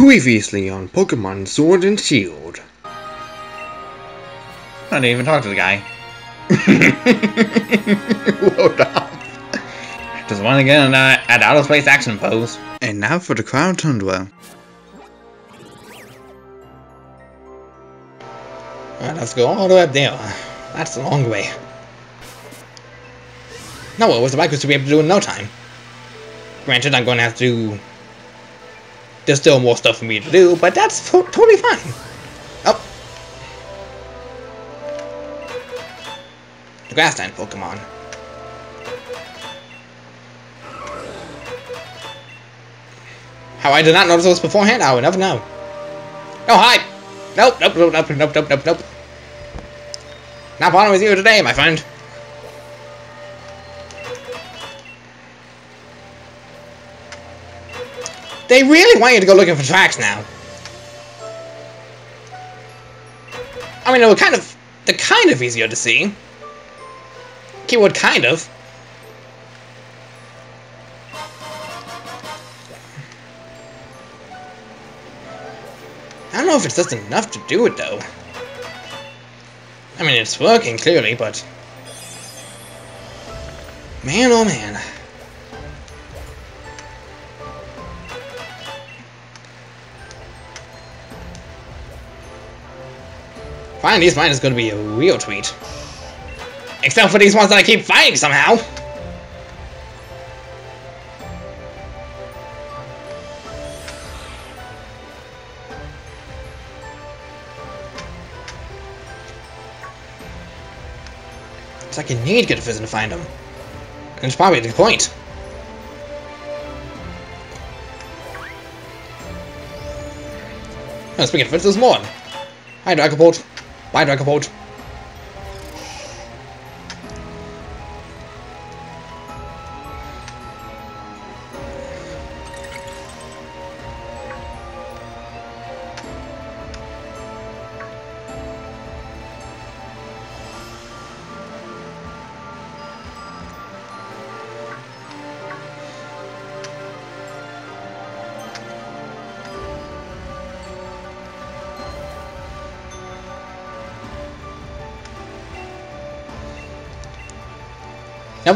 Previously on Pokemon Sword and Shield. I didn't even talk to the guy. Load up. Just want to get an uh, at outer space action pose. And now for the Crown Tundra. Alright, let's go all the way up there. That's a long way. No, it was the bike was to be able to do in no time. Granted, I'm going to have to. There's still more stuff for me to do, but that's to totally fine. Oh. The grassland Pokemon. How I did not notice this beforehand, I would never know. Oh, hi! Nope, nope, nope, nope, nope, nope, nope, nope. Not bothering with you today, my friend. They really want you to go looking for tracks now. I mean, they were kind of, they're kind of easier to see. Keyword kind of. I don't know if it's just enough to do it, though. I mean, it's working, clearly, but... Man, oh man. Finding these mine is going to be a real treat. Except for these ones that I keep finding somehow. It's like you need to get a Fizzin to find them. And it's probably the point. Oh, speaking of Fizz, there's more. Hi, Dragapult. Bye, Dragapult.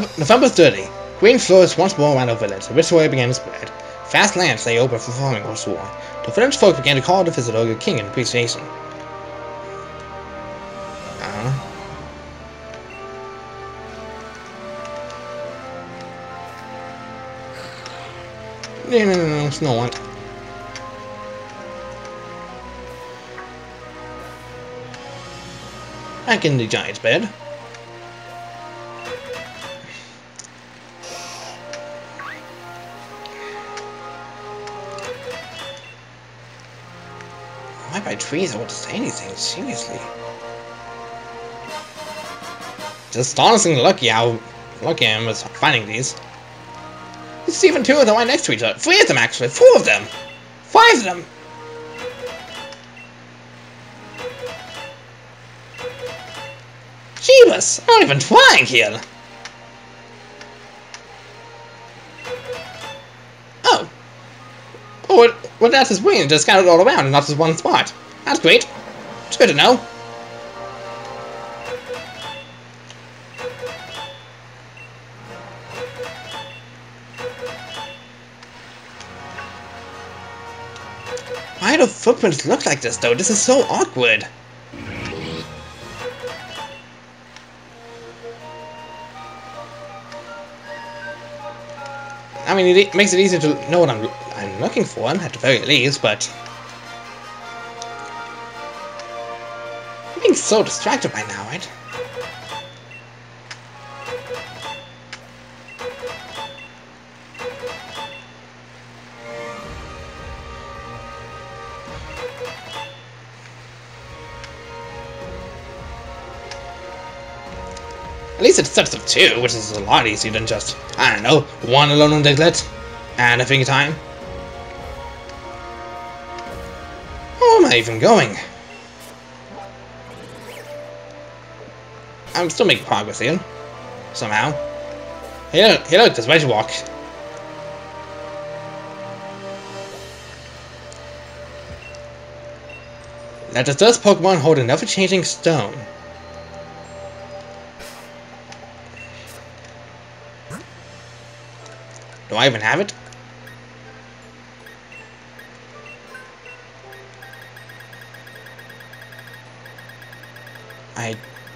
November 30. Green floors once more around the village. The ritual began to spread. Fast lands lay open for farming once more. The village folk began to call the visitor the king in appreciation. Uh, no, no, no, it's no one. Back in the giant's bed. By trees? I wouldn't say anything, seriously. Just astonishingly lucky how lucky I am with finding these. It's even two of them right next to each other. Three of them, actually. Four of them. Five of them. Jeebus! I'm not even trying here. Oh. What, what that's his wing just scattered all around and not just one spot. That's great. It's good to know. Why do footprints look like this, though? This is so awkward. I mean, it makes it easier to know what I'm, I'm looking for, at the very least, but... so distracted by now, right? At least it sets of two, which is a lot easier than just, I don't know, one alone on Diglett and a finger time. Where am I even going? I'm still making progress here. Somehow. Hey look, hey look, there's Regirock. That does this Pokemon hold an ever-changing stone? Do I even have it?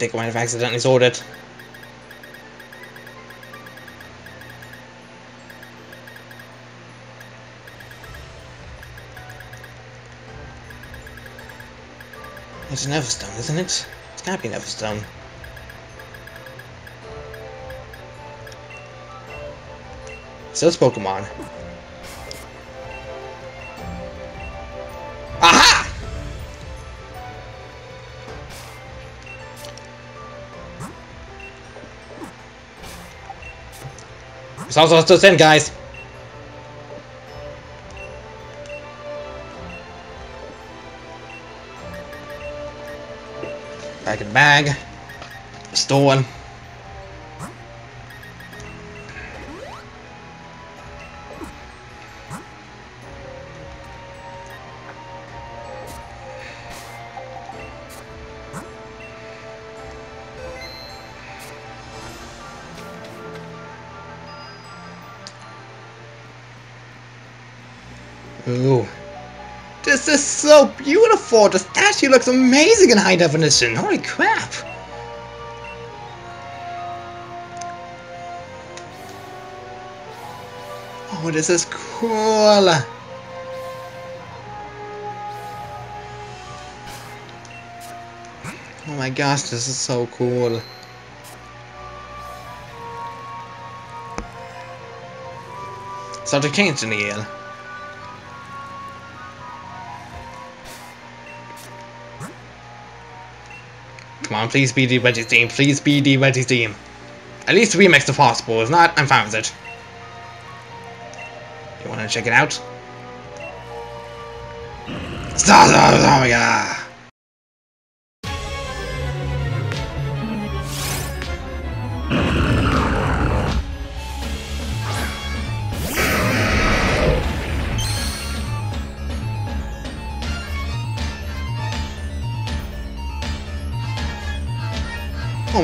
I might have accidentally it. It's an Everstone, isn't it? It's gotta be an Everstone. So it's Pokemon. It's also still in, guys. Back in the bag. Stolen. Beautiful! The statue looks amazing in high definition! Holy crap! Oh, this is cool! Oh my gosh, this is so cool. Something changed in the air. Come on, please be the Regi team. Please be the Regi team. At least remix if possible. If not, I'm fine with it. You wanna check it out? Stars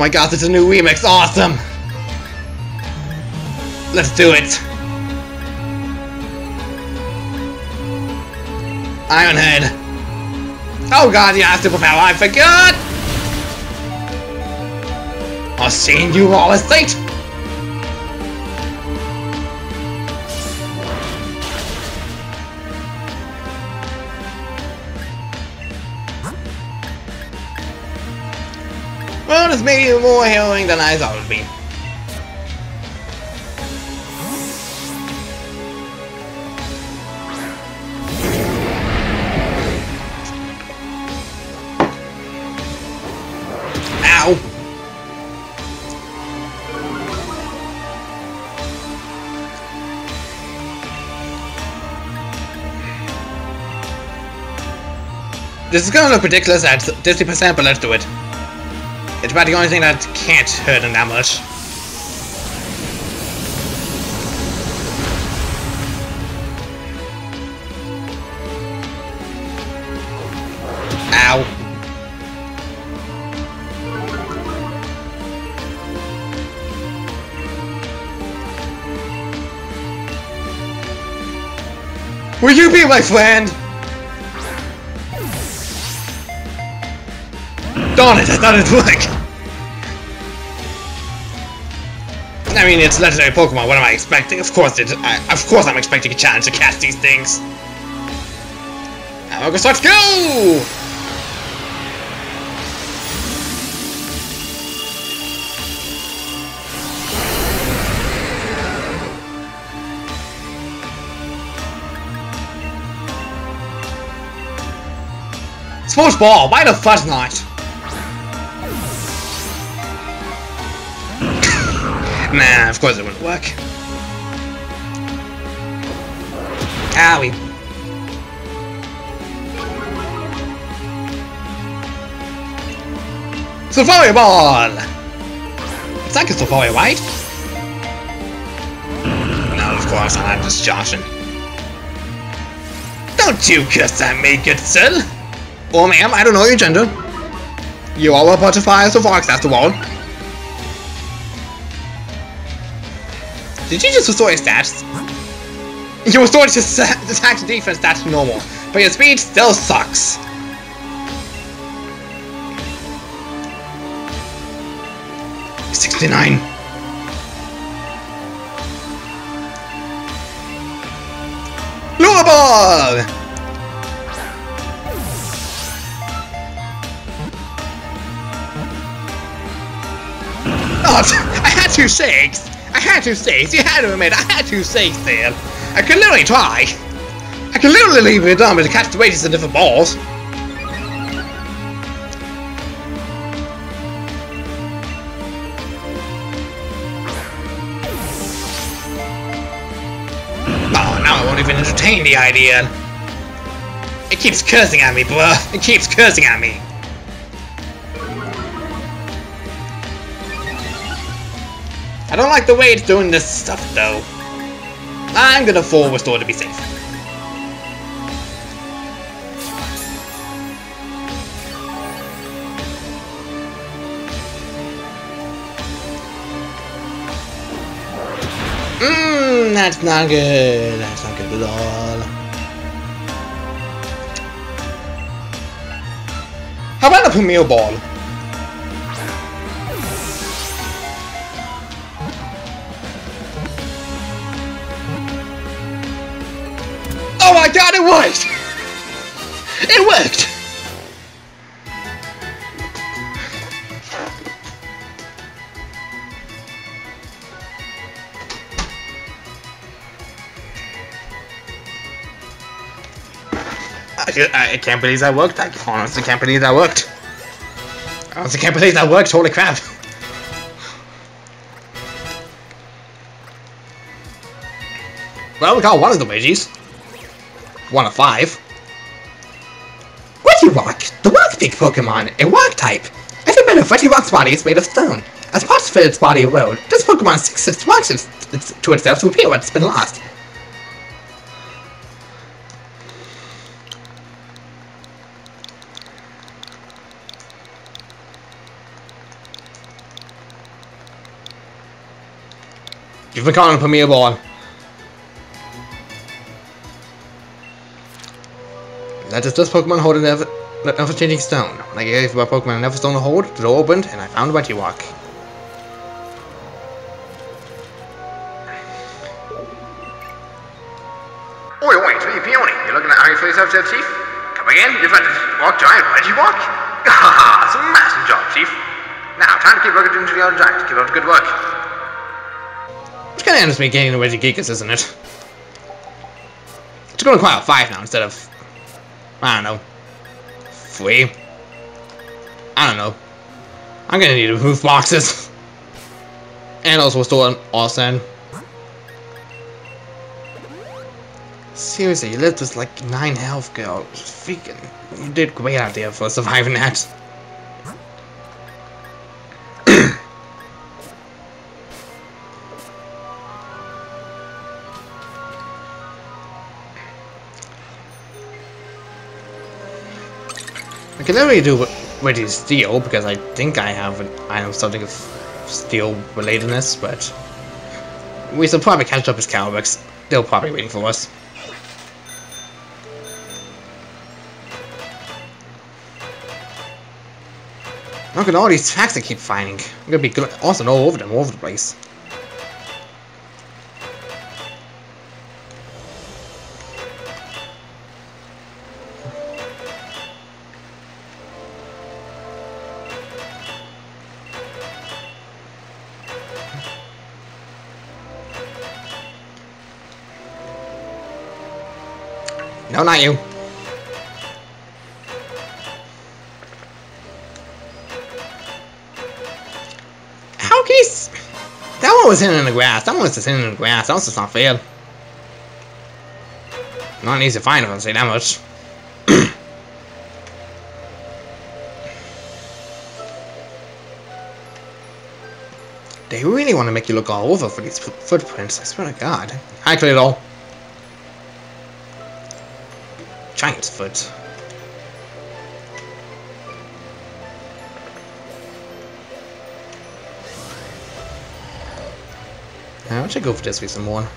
my god, it's a new remix, awesome! Let's do it! Ironhead! Oh god, yeah, superpower, I forgot! I'll see you all as maybe more healing than I thought it would be. This is gonna look ridiculous at 50%, but let's do it. It's about the only thing that can't hurt him that much. Ow. Will you be my friend? Darn it, I thought it'd work! I mean, it's legendary Pokemon, what am I expecting? Of course it, I, of course I'm expecting a challenge to catch these things! Let's go! Sports ball, why the fuck not? Nah, of course it wouldn't work. Owie. Safari Ball! It's like a Safari, right? No, of course, I'm just joshing. Don't you curse at me, good sir! Oh ma'am, I don't know your gender. You are a butterfly as a fox after all. Did you just restore your stats? You restored your sa- attack and defense to normal, but your speed still sucks. Sixty-nine. Lure ball! Oh, I had two six. I had two six. You had to admit, I had two six there. I could literally try. I could literally leave it done to catch the wages in different balls. Oh, now I won't even entertain the idea. It keeps cursing at me, bruh. It keeps cursing at me. I don't like the way it's doing this stuff, though. I'm gonna full restore to be safe. Mmm, that's not good. That's not good at all. How about a Premier ball? It worked! I, can't believe that worked. I honestly can't believe that worked. I honestly can't believe that worked. Holy crap. Well, we got one of the Regis. One of five. Wetty the rock big Pokemon, a rock type. Every bit of Rock's body is made of stone. As parts fill its body erode, this Pokemon sticks its rocks to itself to repair what's been lost. You've been calling for me a ball. That is this Pokemon hold an ever, never changing stone. When I gave my Pokemon an Everstone to hold, the door opened, and I found Regirock. Oi, wait, it's me, you Peony? You're looking at how you yourself, there, Chief? Come again? You've to walk giant, where'd you walk? Haha, it's a massive job, Chief. Now, time to keep working into the other giant. Keep up the good work. Which kind of ends me getting the Regigigas, isn't it? It's going to require five now instead of, I don't know, three. I don't know. I'm gonna need to move boxes. And also an Austin. Seriously, you lived with like 9 health, girl. Freaking. You did great out there for surviving that. I can only do with his steel because I think I have an item something of steel relatedness, but we should probably catch up with Calyrex. They're probably waiting for us. Look at all these tracks I keep finding. I'm gonna be awesome all over them, all over the place. The grass. That one was just in the grass. That was just not fair. Not easy to find if I say that much. they really want to make you look all over for these footprints. I swear to God. Hi, Claydol. Giant's foot. I'll check go for this with some more.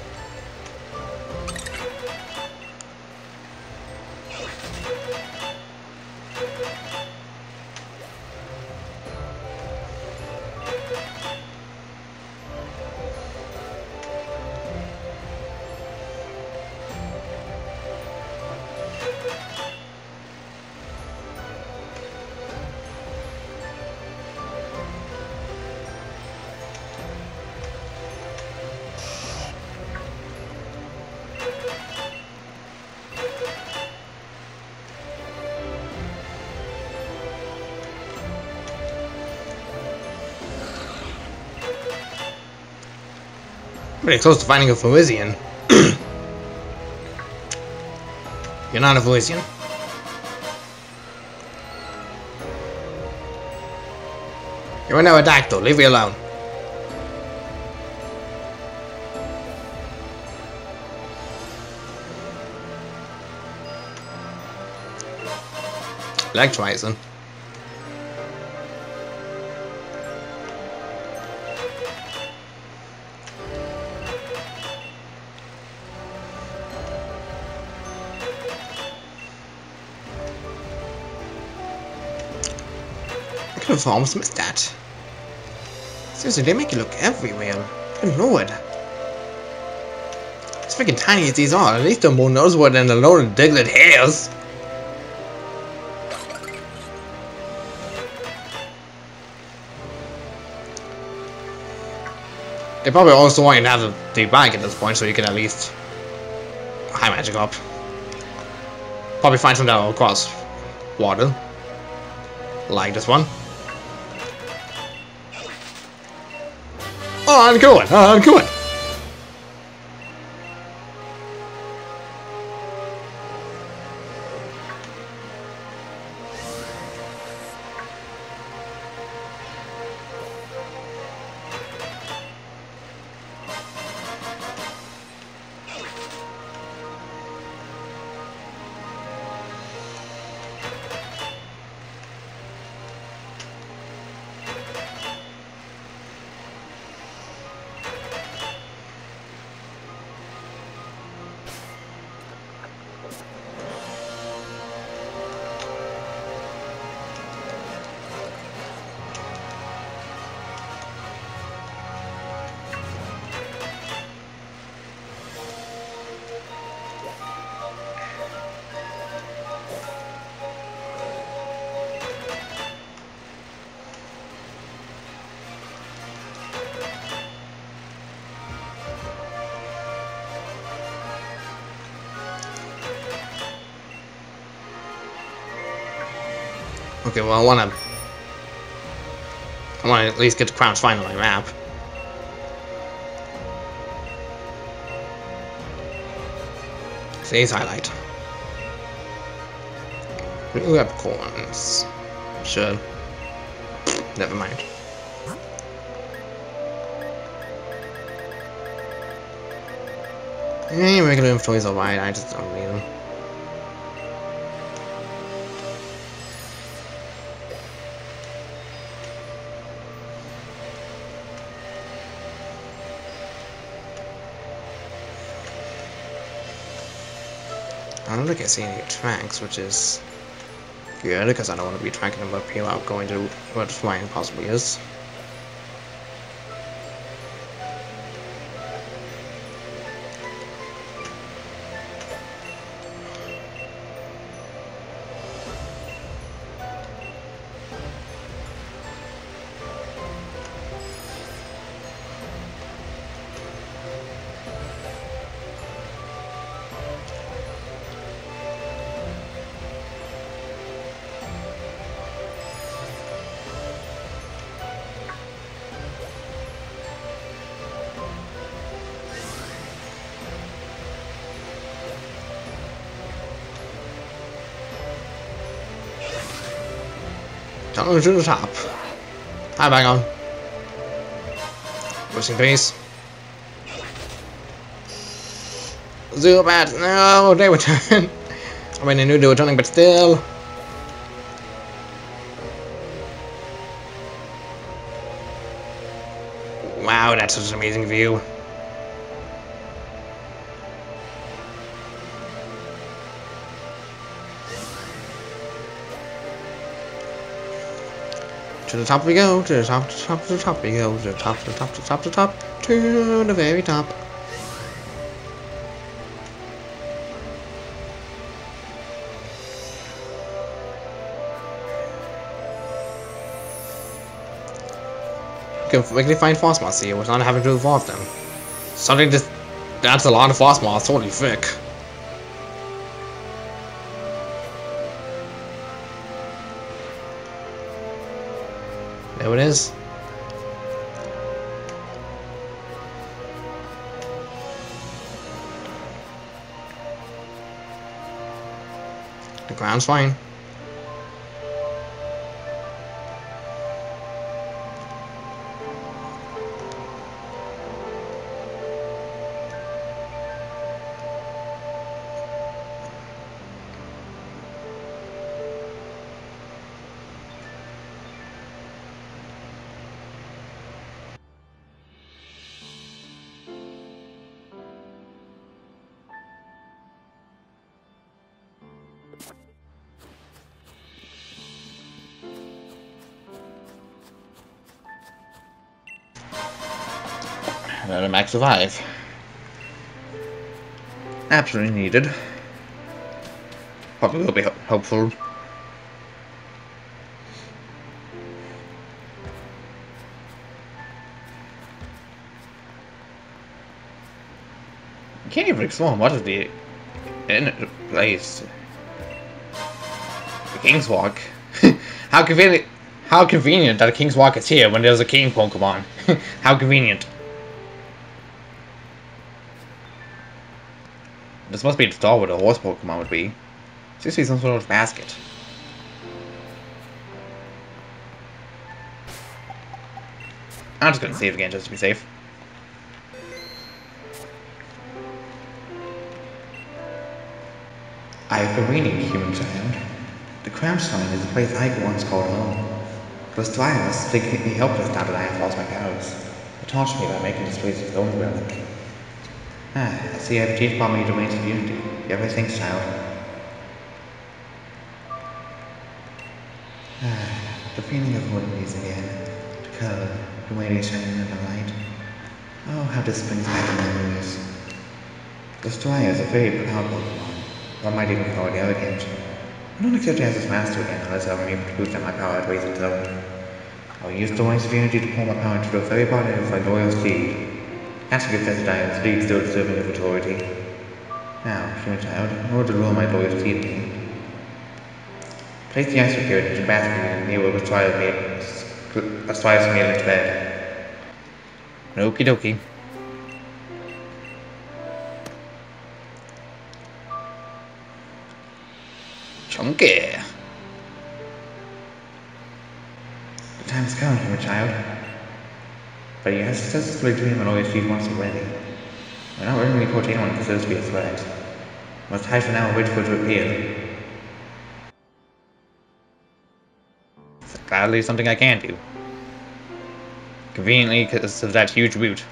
Pretty close to finding a Fuizian. You're not a Fuizian. You're now a Aerodactyl, leave me alone. I could have almost missed that. Seriously, they make you look everywhere. Good lord. As freaking tiny as these are, at least they're more noticeable than a load Diglett hairs. They probably also want you to have the, the bag at this point so you can at least high magic up. Probably find some down across water. Like this one. I'm going. I'm going. Okay, well, I wanna... I wanna at least get to Crown's Final on my map. Phase highlight. New coins. Sure. Never mind. Any regular inventories are wide, I just don't need them. I don't think I see any tracks, which is good, because I don't want to be tracking them up here without going to what flying possibly is. Down to the top. Hi, bang on. Rest in peace. Zero bats. No, they return. I mean, I knew they were turning, but still. Wow, that's such an amazing view. To the top we go, to the top, to the top, to the top we go, to the top, to the top, to the top, to the top, to the very top. We can, we find Foss here without having to evolve them. Something just, that's a lot of Foss holy frick. It is. The ground's fine. Survive. Absolutely needed. Probably will be helpful. You can't even explore much of the in place. The King's Walk. how convenient! How convenient that a King's Walk is here when there's a King Pokemon. how convenient. This must be installed stall where the horse Pokemon would be. Seems to be some sort of basket. I'm just gonna save again just to be safe. I have been waiting, human child. The Crown Shrine is a place I once called home. Dryas to keep me helpless now that I have lost my powers. It taught me by making this place its own relic. Ah, I see I've achieved upon me domains of unity. You ever think, child? Ah, the feeling of oneness again. The color, the way shine in the light. Oh, how this brings back memories. The Strya is a very proud Pokemon. One might even call it arrogant. I don't accept it as its master again unless I'm able to prove that my power outweighs its own. I'll use the wings of unity to pull my power into the very body of my loyal steed. I am steed still deserving of authority. Now, human child, in order to rule my steed me. Place the ice spirit into the bathroom near where the trial made a trial made into bed. Okie dokie. Chunky. The time has come, human child. But he has successfully dreamed an loyal steed once already. We're not willing to report anyone who deserves to be a threat. Must hide for now and wait for it to appear. It's gladly something I can do. Conveniently because of that huge boot.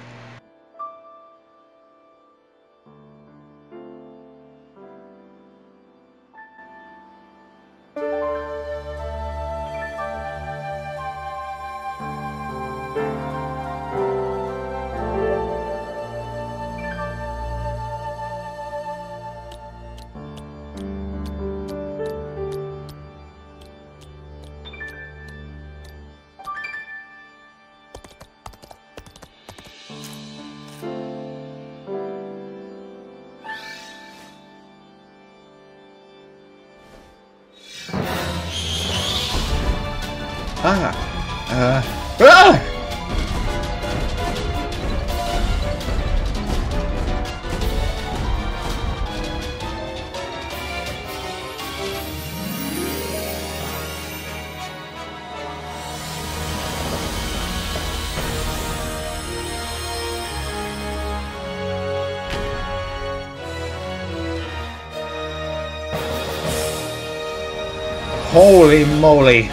Holy moly!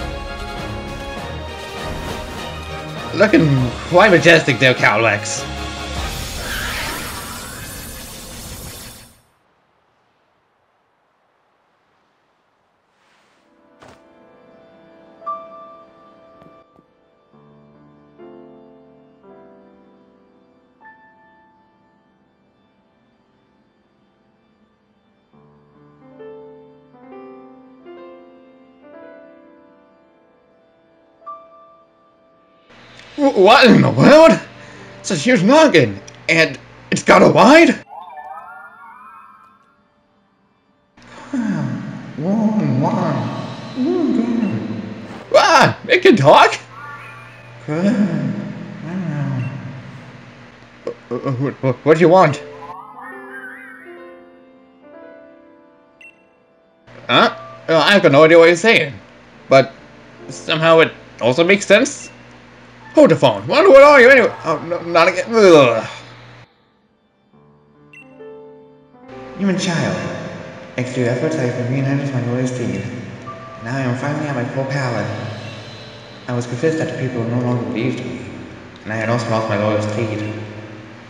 Looking quite majestic there, Calyrex. What in the world? It's a huge noggin, and it's got a wide? One, one. Ah, it can talk? What, do you want? Huh? Uh, I've got no idea what you're saying. But somehow it also makes sense. Hold the phone. What, what are you anyway? Oh, no, not again. Ugh. Human child. Thanks to your efforts, I have been reinvented my loyal steed. Now I am finally at my full power. I was convinced that the people no longer believed me, and I had also lost my loyal steed.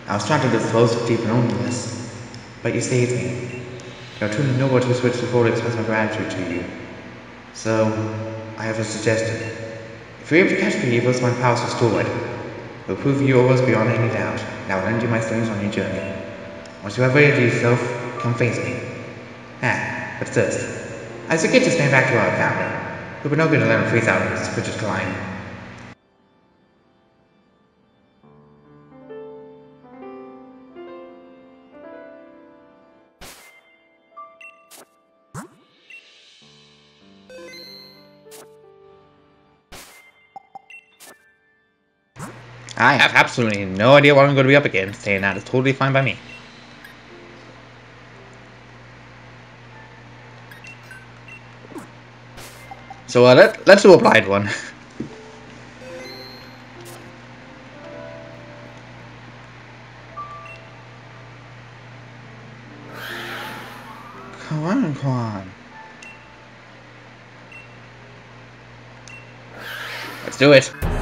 I was trying to dispose of deep loneliness, but you saved me. You are too noble to switch to full to express my gratitude to you. So, I have a suggestion. Able to catch the evils my powers restored, it will prove you yours beyond any doubt, and I will lend you my strength on your journey. Once you have yourself, come face me. Ah, what's this? I suggest to stand back to our family. It would be no good to let him freeze out in this frigid climb. I have absolutely no idea what I'm going to be up against, saying that is totally fine by me. So uh, let, let's do a blind one. Come on, Quan. Let's do it.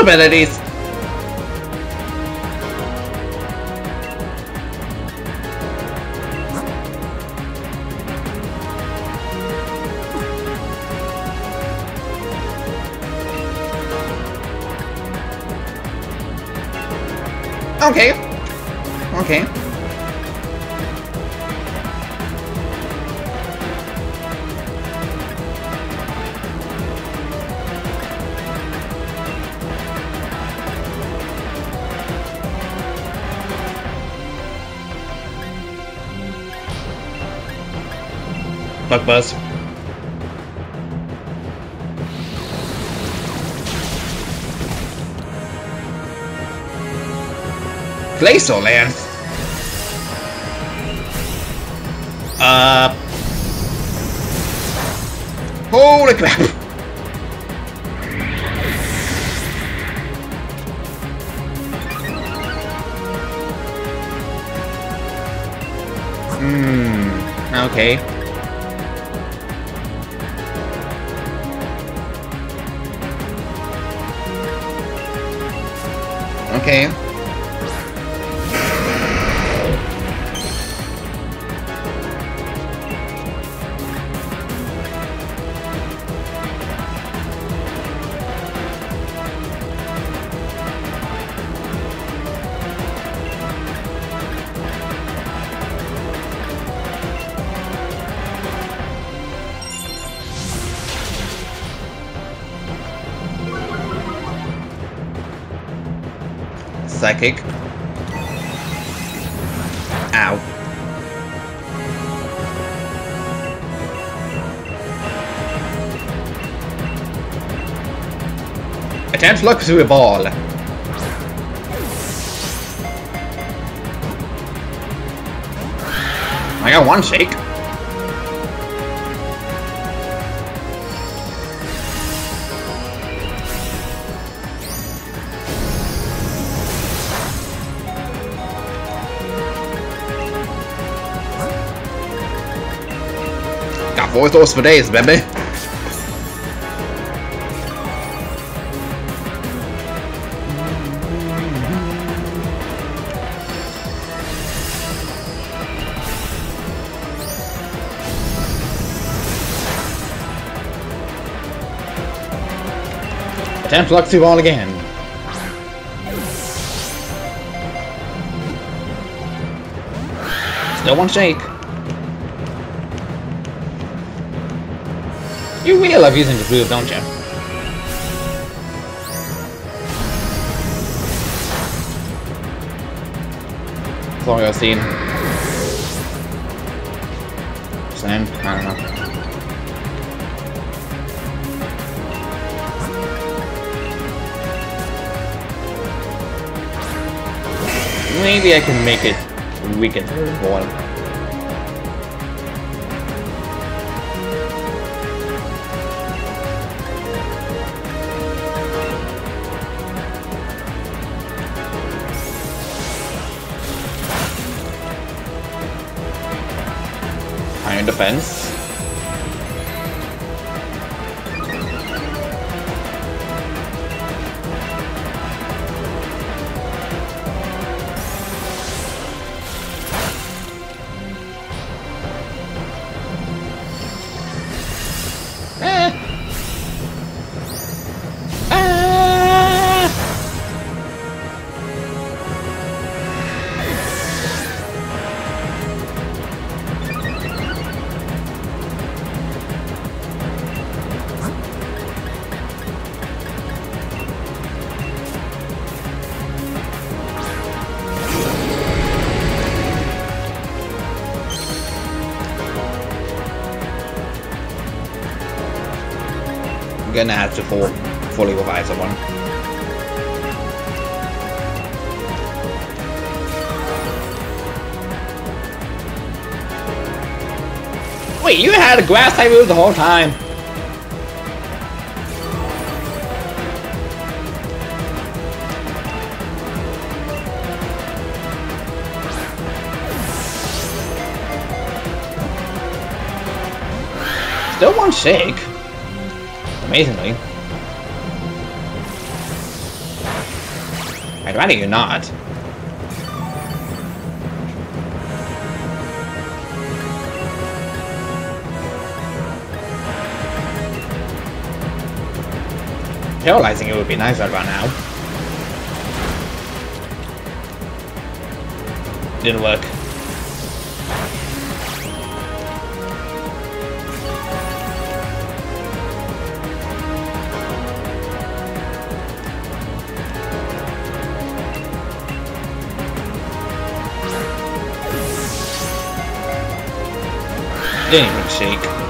Okay. Okay. Bug buzz. Glacial Lance. Uh. Holy crap! Hmm. Okay. Okay. Psychic. Ow. Attempt luck through a ball. I got one shake. voice horse for days, baby. Attempt Lux to all again. Still one shake. You really love using this move, don't you? Florio scene. Same? I don't know. Maybe I can make it weaken one. Defense. Gonna have to full, fully revive someone. Wait, you had a grass type move the whole time? Still one shake. Amazingly. I'd rather you not. Paralyzing it would be nicer right about now. Didn't work. Didn't even shake.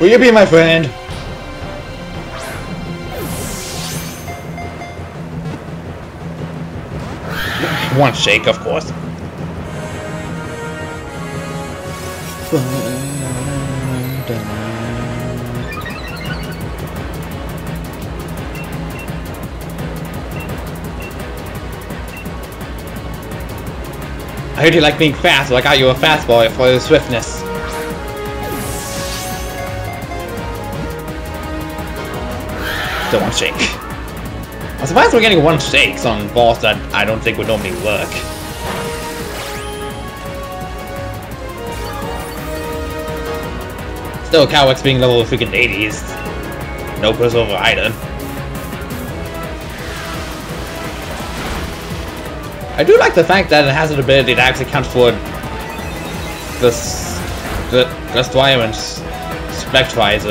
Will you be my friend? One shake, of course. I heard you like being fast, so I got you a fastball for your swiftness. Still one shake. I'm surprised we're getting one shakes on balls that I don't think would normally work. Still, Cowex being level freaking 80s. No push over either. I do like the fact that it has an ability to actually count for the Glastrier and Spectrier's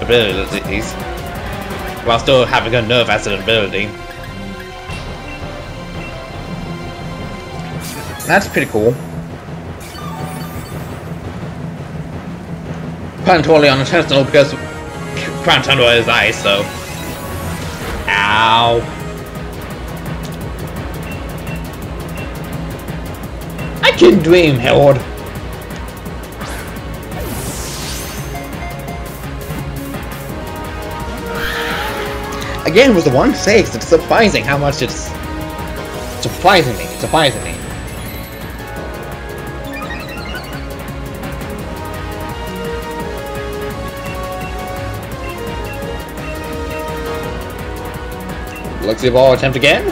abilities while still having a nerve an ability. That's pretty cool. Pun totally unintentional because Crown Tundra is ice, so. Ow. I can dream, Harold. Again was one six. It's surprising how much it's surprising me. Surprising me. Elixir Ball attempt again?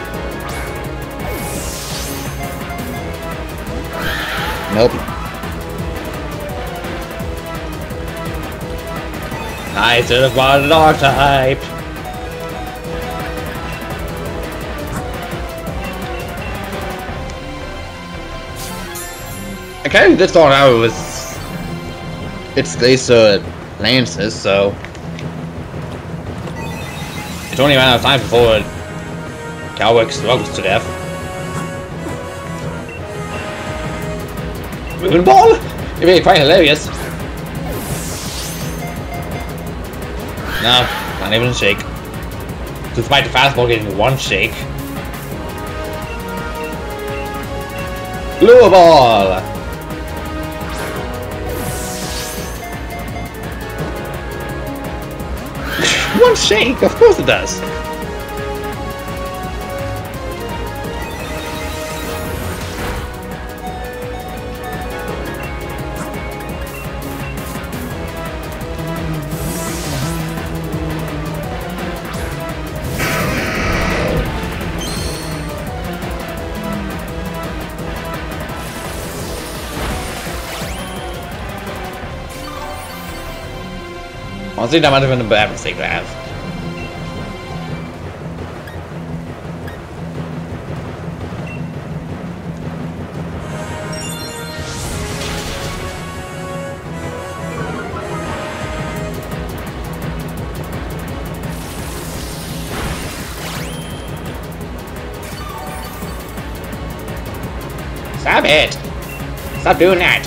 Nope. I should have brought an archetype! I kind of just thought it was it's Glacial Lances, so it's only a matter of time before Calwick struggles to death. Moon Ball? It'd be quite hilarious. No, not even a shake. Despite the fastball getting one shake. Blue ball! Shake, of course it does. Honestly, that might have been a bad mistake to have. Stop doing that!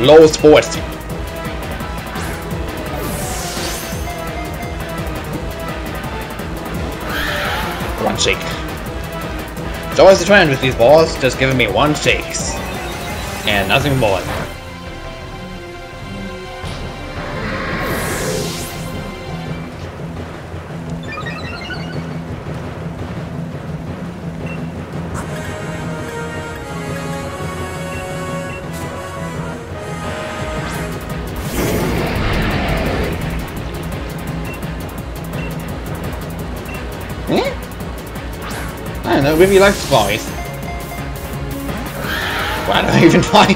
Low sports. It's always the trend with these balls, just giving me one shakes. And nothing more. He likes flies. Why don't I even fly?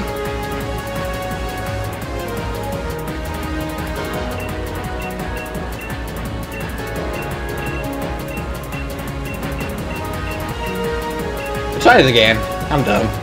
Try it again. I'm done.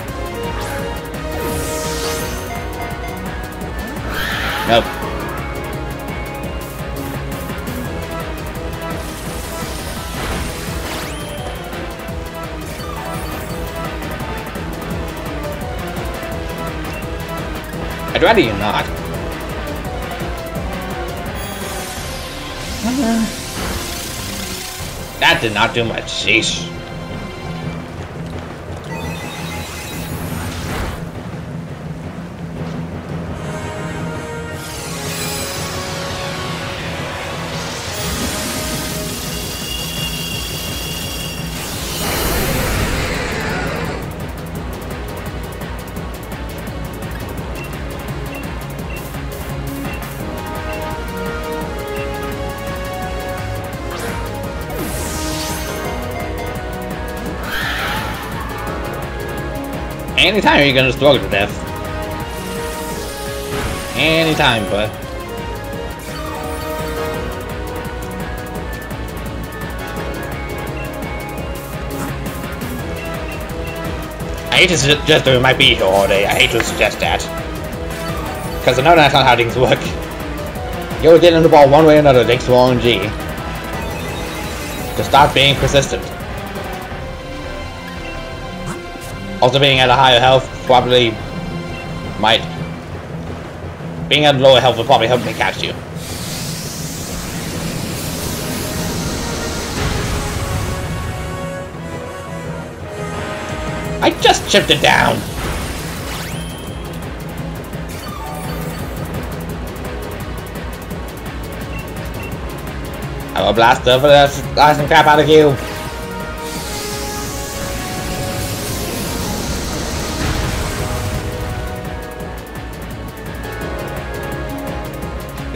I'd rather you not. Uh. That did not do much. Sheesh. Anytime you're gonna struggle to death. Anytime, but. I hate to suggest that we might be here all day. I hate to suggest that. Because I know that's not how things work. You're getting the ball one way or another takes RNG. To stop being persistent. Also being at a higher health probably might. Being at lower health would probably help me catch you. I just chipped it down. I will blast the last some crap out of you.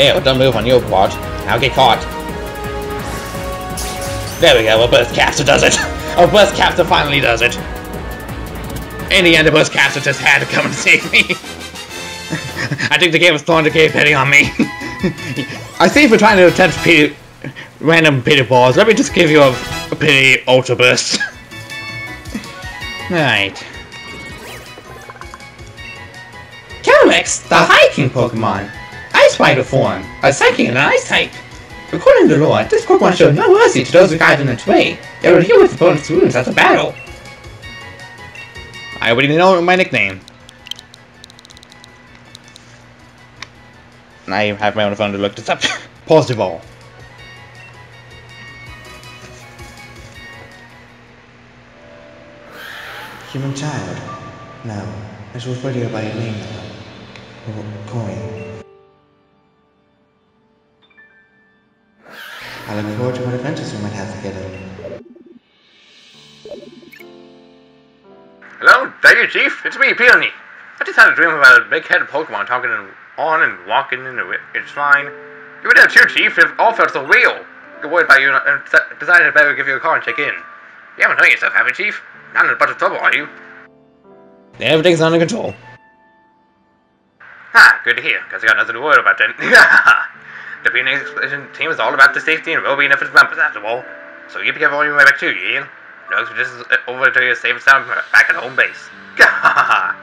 There, don't move on your part. I'll get caught. There we go, a burst caster does it! A burst caster finally does it! In the end, a burst caster just had to come and save me. I think the game was throwing the game petty on me. I see for trying to attempt pity, random pity balls. Let me just give you a, a pity ultra burst. right. Calyrex, the High King Pokemon. Ice Rider form, a psychic and an ice type. According to lore, this Pokemon showed no mercy to those who guided in its way. It would heal its opponent's wounds after battle. I already know my nickname. And I have my own phone to look this up. Positive all. Human child? No, this was radio by name though. Coin. I look forward to what adventures we might have together. Hello, thank you, Chief. It's me, Peony. I just had a dream about a big-headed Pokemon talking and on and walking into it. It's fine. You were there too, Chief. It all felt so real. Good worried about you and decided I'd better give you a call and check in. You haven't hurt yourself, have you, Chief? Not in a bunch of trouble, are you? Everything's under control. Ah, good to hear, because I got nothing to worry about then. the Peony Expedition team is all about the safety and well-being of its members, after all. So you be careful on your way back too, Ian. No expeditions uh, over to your safe sound back at home base.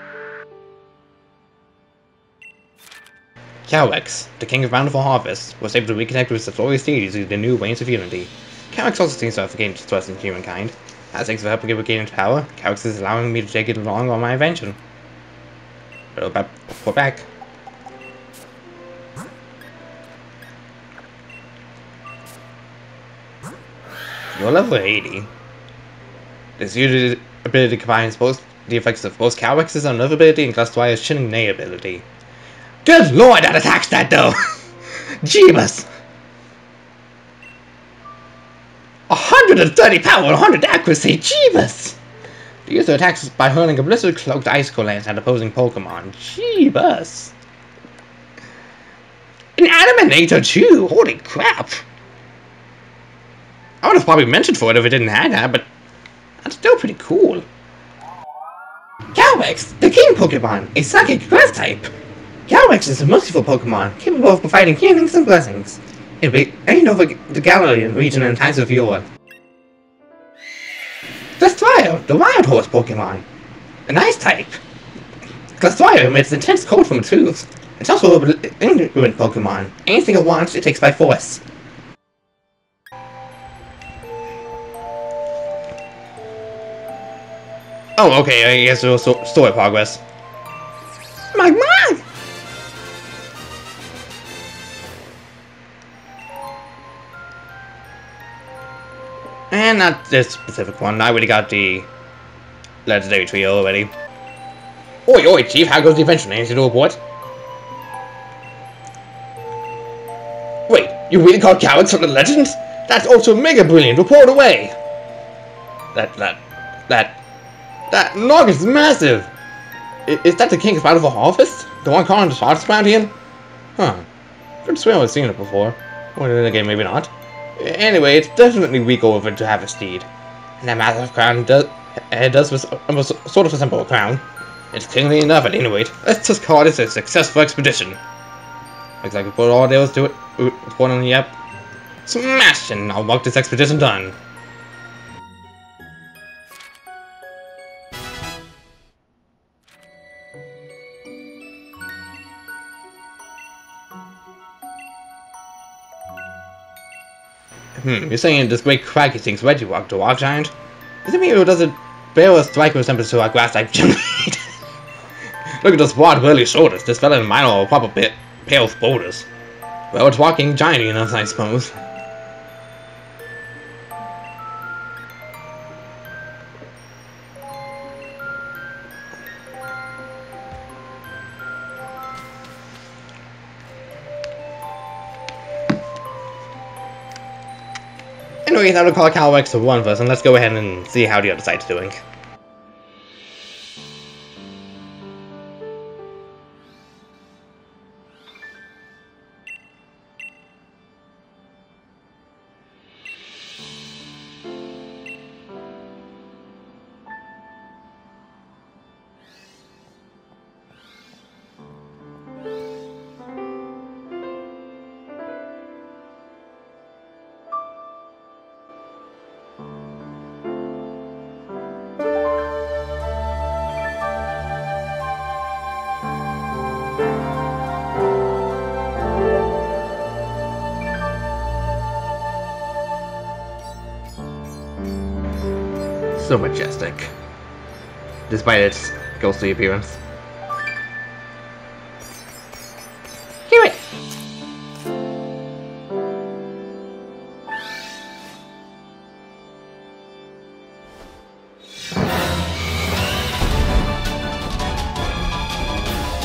Calyrex, the king of bountiful harvest, was able to reconnect with the glorious deities through the new ways of unity. Calyrex also seems to have gained trust in humankind. As thanks for helping me regain power, Calyrex is allowing me to take it along on my invention. But about we're back. You're level 80. This usually ability combines both the effects of both Calyrex's another ability and Glastrier's Neigh ability. Good lord, that attacks that though! Jeebus! 130 power, 100 accuracy, Jeebus! The user attacks by hurling a blizzard cloaked icicle lance at opposing Pokemon. Jeebus! An Animanator too! Holy crap! I would have probably mentioned for it if it didn't have that, but that's still pretty cool. Calyrex, the king Pokemon, a psychic grass type. Calyrex is a merciful Pokemon, capable of providing healings and blessings. It will reign over the Galarian region in times of yore. Glastrier, the wild horse Pokemon. An ice type. Glastrier emits intense cold from its hooves. It's also an ignorant Pokemon. Anything it wants, it takes by force. Oh, okay, I guess was so- story progress. My mom! And not this specific one. I already got the legendary trio already. Oi, oi, Chief, how goes the adventure? Anything to report? Wait, you really called cowards from the legends? That's also mega brilliant. Report away. That, that, that, that log is massive. I, is that the King of Bountiful Harvest? The one calling the around here? Huh. Could swear I've seen it before. Well, then again, maybe not. Anyway, it's definitely weak over to have a steed. And that massive crown eh, does, it does res- almost sort of resemble a crown. It's kingly enough at any rate. Let's just call this a successful expedition. Looks like we put all there was to it. One on the app. Smashing! I'll mark this expedition done. Hmm, you're saying this great craggy thinks Regirock to our giant? Does it mean it does it bear a striking resemblance to our grass type Gymnade? Look at those broad burly shoulders. This fella in mine are a proper bit pale boulders. Well, it's walking giant enough, I suppose. I would call Calyrex to one first, and let's go ahead and see how the other side's doing. So majestic. Despite its ghostly appearance. Hear it!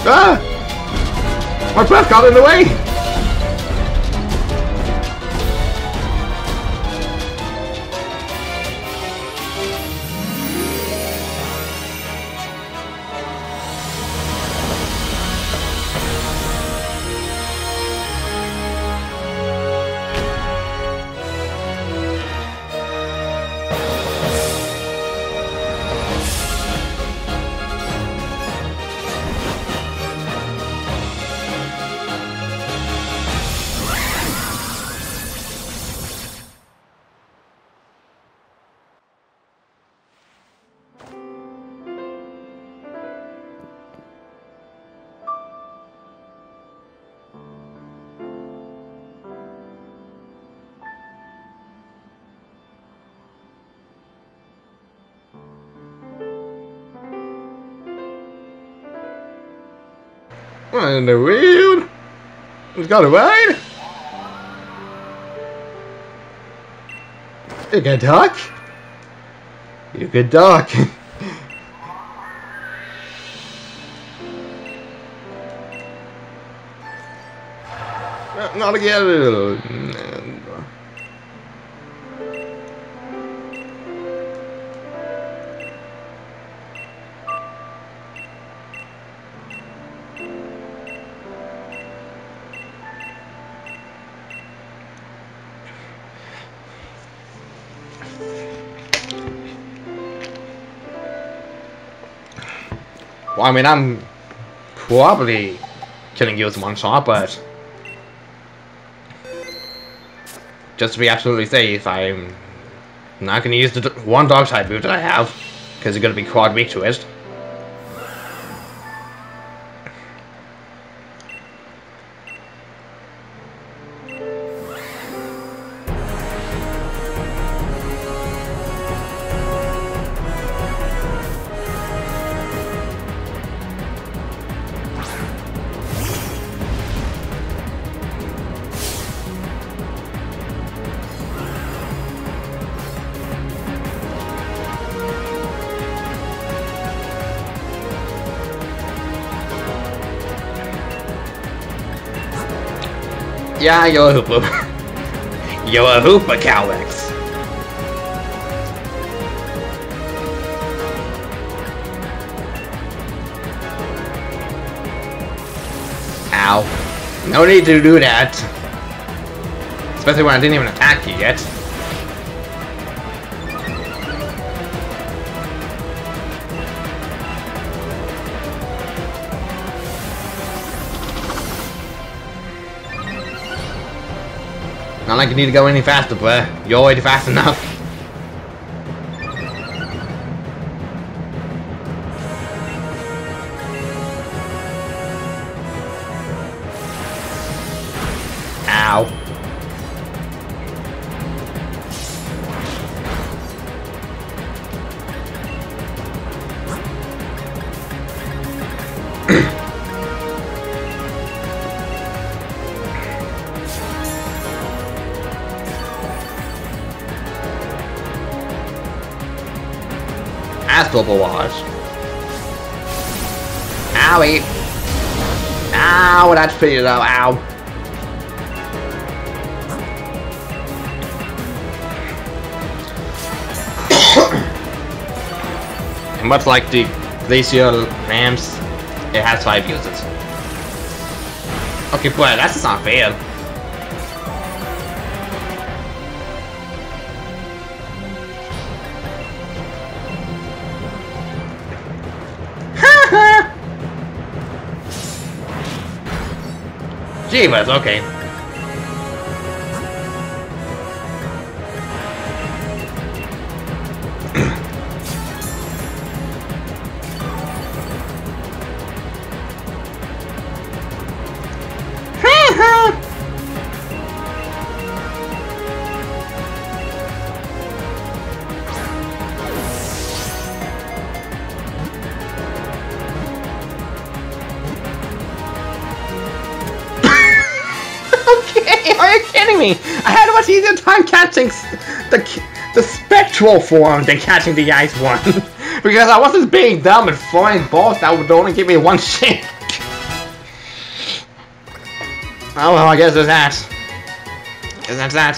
Ah! My breath got in the way! In the world? It's got away? You can talk? You can talk. Not again. Well, I mean, I'm probably killing you with one shot, but just to be absolutely safe, I'm not going to use the one dog type move that I have, because you're going to be quad weak to it. Yeah, you're a hooper. you're a hooper, Calix. Ow. No need to do that. Especially when I didn't even attack you yet. Not like you need to go any faster, bruh. You're already fast enough. the barrage. Owie! Ow, that's pretty low, ow. and much like the glacial ramps, it has five uses. Okay, boy, that's not fair. Okay. okay, much easier time catching the the spectral form than catching the ice one. because I wasn't being dumb and flying balls that would only give me one shake. Oh well, I guess there's that. Guess that's that.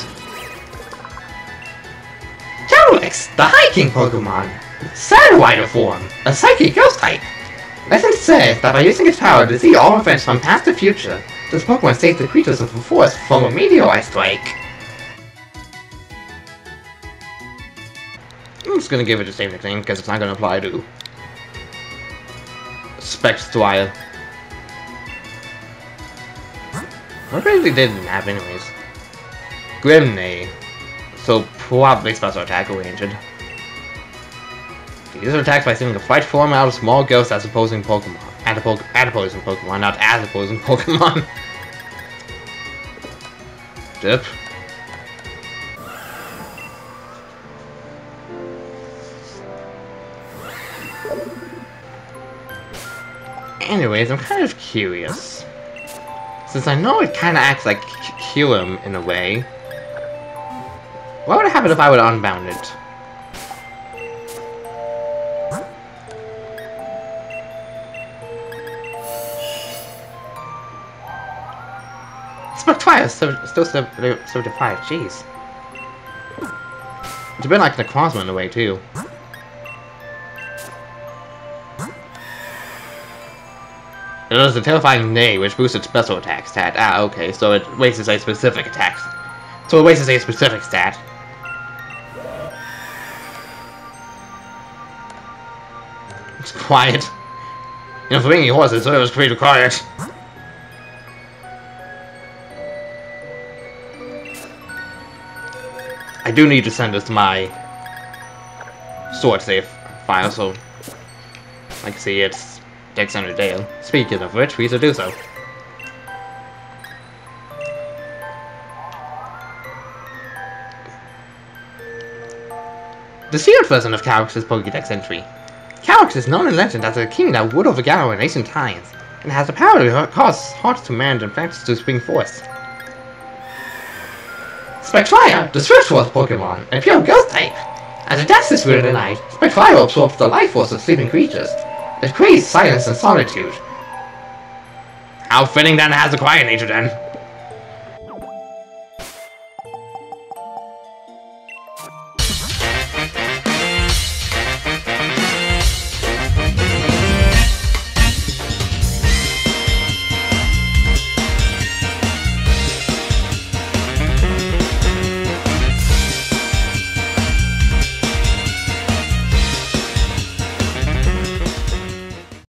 Calyx, the High King Pokemon. Satellite form, a psychic ghost type. Legend says that by using its power to see all events from past to future, this Pokemon saves the creatures of the forest from a meteorite strike. I'm just gonna give it the same nickname because it's not gonna apply to Spectrier. What really didn't have anyways? Grim Neigh. So probably special attack oriented. These are attacks by sending a fight form out of small ghosts as opposing Pokemon. At, oppo at opposing Pokemon, not as opposing Pokemon. Dip. Anyways, I'm kind of curious. Since I know it kind of acts like Kyurem in a way, what would happen if I would unbound it? Spectrier is still still 75, jeez. It's a bit like the Necrozma in a way, too. It does a terrifying neigh, which boosts its special attack stat. Ah, okay, so it wastes a specific attack. So it wastes a specific stat. It's quiet. You know, for being a horse, it's always pretty quiet. I do need to send this to my sword save file, so I can see it's Dex under Dale. Speaking of which, we should do so. The sealed version of Calyx's Pokédex entry. Calyx is known in legend as a king that ruled over Galar in ancient times, and has the power to cause hearts to mend and plants to spring forth. Spectrier, the Swift Horse Pokemon, a pure ghost type. As it dances through the night, Spectrier absorbs the life force of sleeping creatures. It creates silence and solitude. How fitting that it has a quiet nature then.